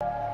you